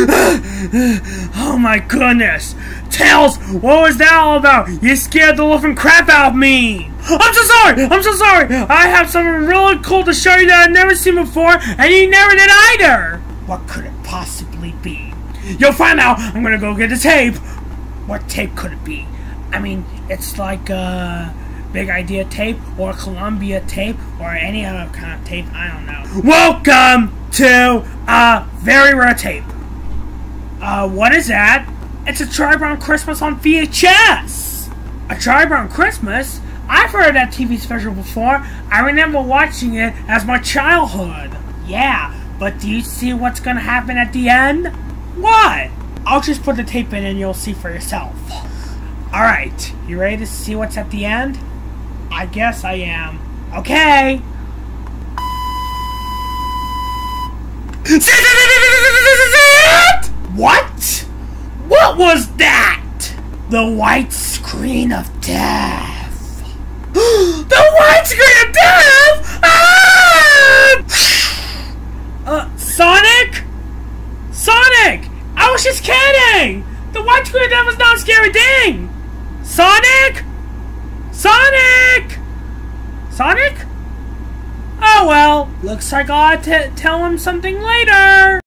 oh my goodness! Tails, what was that all about? You scared the living crap out of me! I'm so sorry! I'm so sorry! I have something really cool to show you that I've never seen before, and you never did either! What could it possibly be? You'll find out! I'm gonna go get the tape! What tape could it be? I mean, it's like, uh... Big Idea tape, or Columbia tape, or any other kind of tape, I don't know. Welcome to a very rare tape. Uh, what is that? It's a Charlie Brown Christmas on VHS! A Charlie Brown Christmas? I've heard that TV special before. I remember watching it as my childhood. Yeah, but do you see what's gonna happen at the end? What? I'll just put the tape in and you'll see for yourself. Alright, you ready to see what's at the end? I guess I am. Okay. What? What was that? The white screen of death. the white screen of death! Ah! uh, Sonic? Sonic! I was just kidding! The white screen of death was not a scary thing! Sonic? Sonic! Sonic? Oh well, looks like I'll tell him something later.